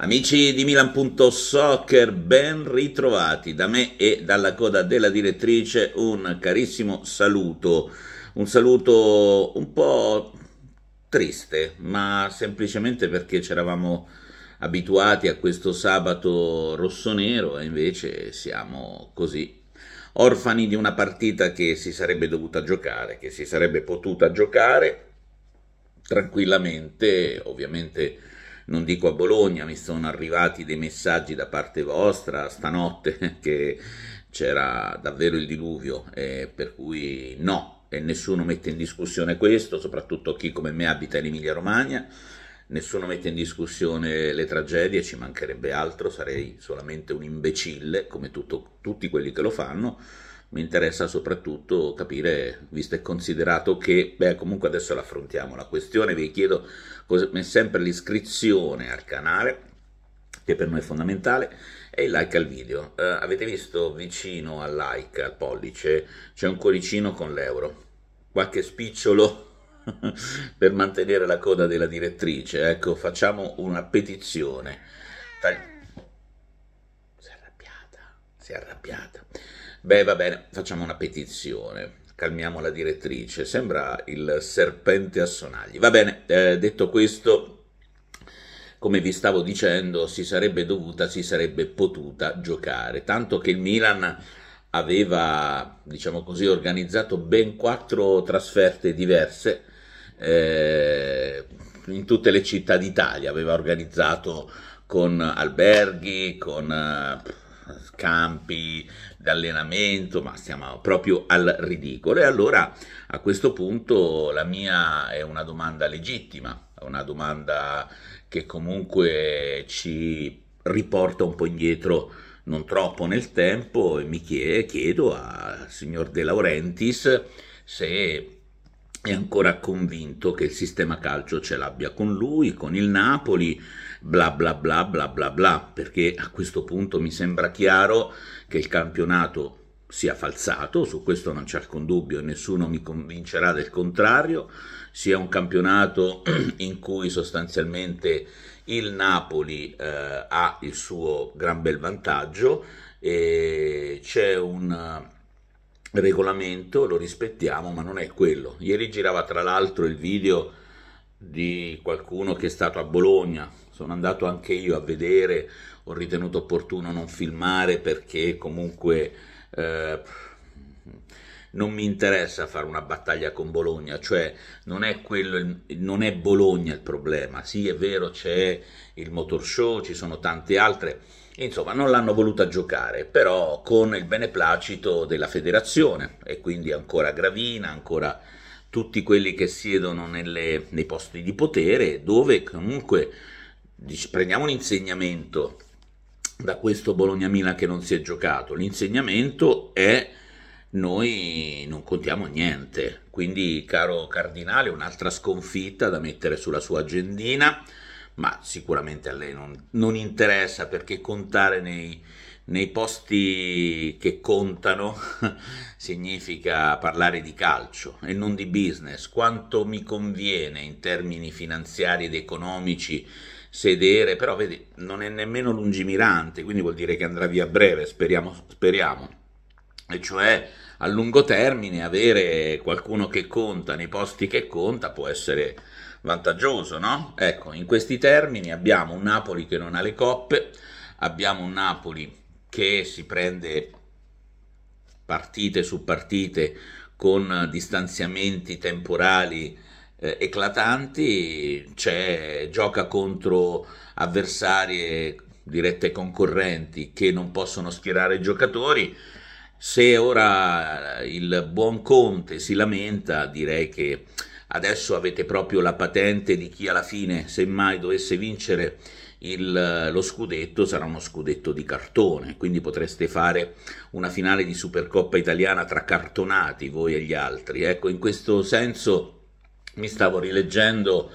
Amici di Milan.soccer, ben ritrovati da me e dalla coda della direttrice. Un carissimo saluto, un saluto un po' triste, ma semplicemente perché ci eravamo abituati a questo sabato rossonero e invece siamo così orfani di una partita che si sarebbe dovuta giocare, che si sarebbe potuta giocare tranquillamente, ovviamente non dico a Bologna, mi sono arrivati dei messaggi da parte vostra stanotte che c'era davvero il diluvio, eh, per cui no, e nessuno mette in discussione questo, soprattutto chi come me abita in Emilia Romagna, nessuno mette in discussione le tragedie, ci mancherebbe altro, sarei solamente un imbecille come tutto, tutti quelli che lo fanno, mi interessa soprattutto capire, visto e considerato che, beh, comunque adesso l'affrontiamo la questione, vi chiedo come sempre l'iscrizione al canale, che per noi è fondamentale, e il like al video. Uh, avete visto vicino al like, al pollice, c'è un cuoricino con l'euro, qualche spicciolo per mantenere la coda della direttrice, ecco, facciamo una petizione. Tagli... Si è arrabbiata, si è arrabbiata. Beh, va bene, facciamo una petizione. Calmiamo la direttrice. Sembra il serpente a sonagli. Va bene, eh, detto questo, come vi stavo dicendo, si sarebbe dovuta, si sarebbe potuta giocare. Tanto che il Milan aveva, diciamo così, organizzato ben quattro trasferte diverse eh, in tutte le città d'Italia. Aveva organizzato con alberghi, con... Eh, campi d'allenamento, ma stiamo proprio al ridicolo. E allora a questo punto la mia è una domanda legittima, una domanda che comunque ci riporta un po' indietro, non troppo nel tempo, e mi chiedo al signor De Laurentiis se è ancora convinto che il sistema calcio ce l'abbia con lui, con il Napoli, bla bla bla bla bla bla, perché a questo punto mi sembra chiaro che il campionato sia falsato, su questo non c'è alcun dubbio nessuno mi convincerà del contrario, sia un campionato in cui sostanzialmente il Napoli eh, ha il suo gran bel vantaggio c'è un regolamento, lo rispettiamo, ma non è quello. Ieri girava tra l'altro il video di qualcuno che è stato a Bologna, sono andato anche io a vedere, ho ritenuto opportuno non filmare perché comunque eh, non mi interessa fare una battaglia con Bologna, cioè non è, quello, non è Bologna il problema, sì è vero c'è il motor show, ci sono tante altre, insomma non l'hanno voluta giocare, però con il beneplacito della federazione e quindi ancora Gravina, ancora tutti quelli che siedono nelle, nei posti di potere, dove comunque prendiamo un insegnamento da questo Bologna-Milan che non si è giocato, l'insegnamento è noi non contiamo niente, quindi caro Cardinale un'altra sconfitta da mettere sulla sua agendina, ma sicuramente a lei non, non interessa perché contare nei, nei posti che contano significa parlare di calcio e non di business, quanto mi conviene in termini finanziari ed economici sedere, però vedi, non è nemmeno lungimirante, quindi vuol dire che andrà via a breve, speriamo, speriamo. E cioè a lungo termine avere qualcuno che conta nei posti che conta può essere vantaggioso, no? Ecco, in questi termini abbiamo un Napoli che non ha le coppe, abbiamo un Napoli che si prende partite su partite con distanziamenti temporali eh, eclatanti, gioca contro avversari dirette concorrenti che non possono schierare i giocatori. Se ora il buon Conte si lamenta, direi che adesso avete proprio la patente di chi alla fine, se mai dovesse vincere il, lo scudetto, sarà uno scudetto di cartone, quindi potreste fare una finale di Supercoppa italiana tra cartonati, voi e gli altri. Ecco, in questo senso mi stavo rileggendo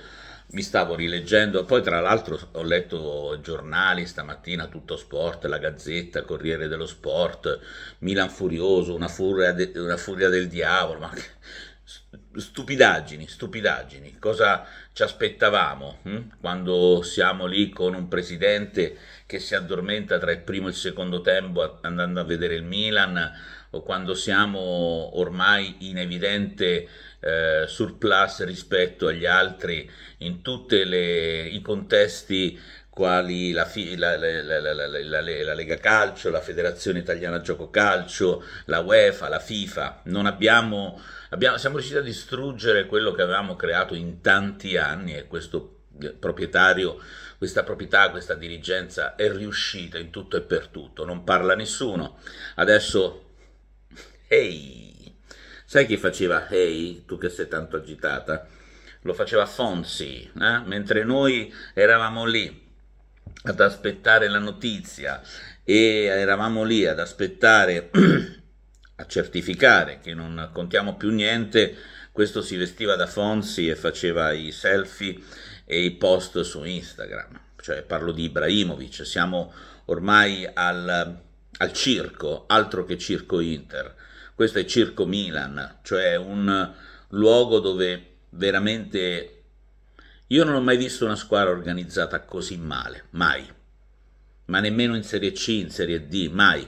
mi stavo rileggendo, poi tra l'altro ho letto giornali stamattina, Tutto Sport, La Gazzetta, Corriere dello Sport, Milan Furioso, una furia, de, una furia del diavolo, ma stupidaggini, stupidaggini. Cosa ci aspettavamo hm? quando siamo lì con un presidente che si addormenta tra il primo e il secondo tempo andando a vedere il Milan o quando siamo ormai in evidente eh, surplus rispetto agli altri in tutti i contesti quali la, la, la, la, Lega Calcio, la Federazione Italiana Gioco Calcio, la UEFA, la FIFA. Non abbiamo, abbiamo, siamo riusciti a distruggere quello che avevamo creato in tanti anni e questo proprietario, questa proprietà, questa dirigenza è riuscita in tutto e per tutto. Non parla nessuno. Adesso, ehi, sai chi faceva ehi, tu che sei tanto agitata? Lo faceva Fonsi, eh? mentre noi eravamo lì ad aspettare la notizia e eravamo lì ad aspettare a certificare che non contiamo più niente, questo si vestiva da Fonsi e faceva i selfie e i post su Instagram. Cioè parlo di Ibrahimovic, siamo ormai al, al circo, altro che circo Inter. Questo è Circo Milan, cioè un luogo dove veramente io non ho mai visto una squadra organizzata così male, mai. Ma nemmeno in Serie C, in Serie D, mai.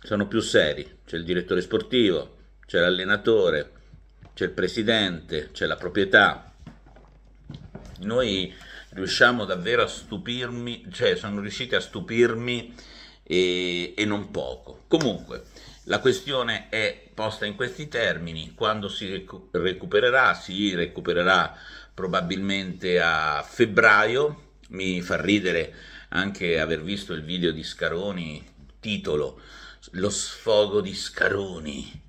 Sono più seri. C'è il direttore sportivo, c'è l'allenatore, c'è il presidente, c'è la proprietà. Noi riusciamo davvero a stupirmi, cioè sono riusciti a stupirmi e, e non poco. Comunque, la questione è posta in questi termini, quando si recupererà, si recupererà probabilmente a febbraio. Mi fa ridere anche aver visto il video di Scaroni, titolo Lo sfogo di Scaroni.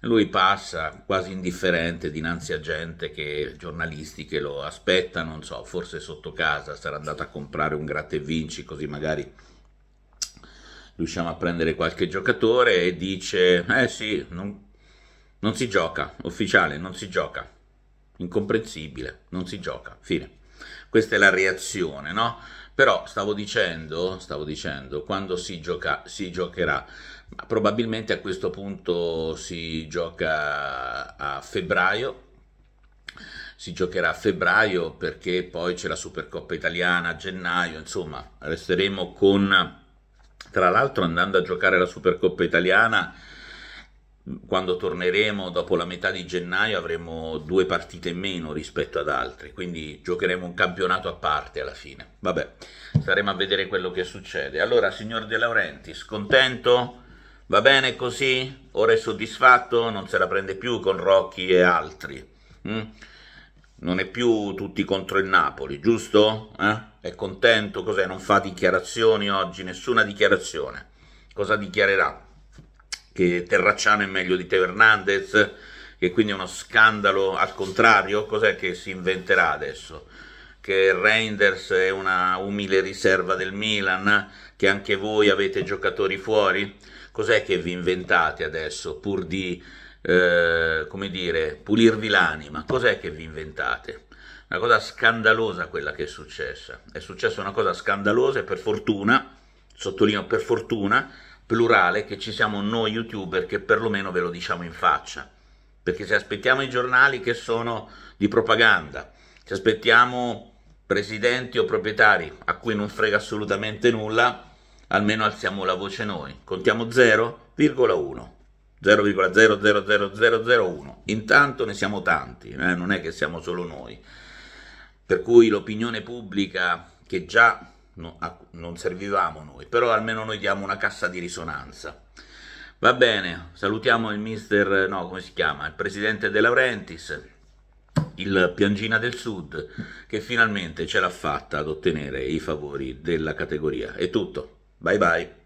Lui passa quasi indifferente dinanzi a gente che giornalisti che lo aspettano, non so, forse sotto casa sarà andato a comprare un gratta e vinci così magari riusciamo a prendere qualche giocatore e dice eh sì, non, non si gioca, ufficiale, non si gioca incomprensibile, non si gioca, fine. Questa è la reazione, no? Però stavo dicendo, stavo dicendo, quando si, gioca, si giocherà, probabilmente a questo punto si gioca a febbraio, si giocherà a febbraio perché poi c'è la Supercoppa italiana a gennaio, insomma, resteremo con, tra l'altro andando a giocare la Supercoppa italiana, quando torneremo dopo la metà di gennaio avremo due partite in meno rispetto ad altri, quindi giocheremo un campionato a parte alla fine. Vabbè, staremo a vedere quello che succede. Allora, signor De Laurentiis, contento? Va bene così? Ora è soddisfatto? Non se la prende più con Rocchi e altri? Mm? Non è più tutti contro il Napoli, giusto? Eh? È contento? Cos'è? Non fa dichiarazioni oggi? Nessuna dichiarazione. Cosa dichiarerà? che Terracciano è meglio di Teo Hernandez, che quindi è uno scandalo al contrario, cos'è che si inventerà adesso? Che Reinders è una umile riserva del Milan, che anche voi avete giocatori fuori? Cos'è che vi inventate adesso pur di, eh, come dire, pulirvi l'anima? Cos'è che vi inventate? Una cosa scandalosa quella che è successa. È successa una cosa scandalosa e per fortuna, sottolineo per fortuna, plurale che ci siamo noi youtuber che perlomeno ve lo diciamo in faccia. Perché se aspettiamo i giornali che sono di propaganda, se aspettiamo presidenti o proprietari a cui non frega assolutamente nulla, almeno alziamo la voce noi. Contiamo 0,1. 0,000001. Intanto ne siamo tanti, eh? non è che siamo solo noi. Per cui l'opinione pubblica che già no, a, non servivamo noi, però almeno noi diamo una cassa di risonanza. Va bene, salutiamo il mister, no, come si chiama, il presidente De Laurentiis, il Piangina del Sud, che finalmente ce l'ha fatta ad ottenere i favori della categoria. È tutto, bye bye.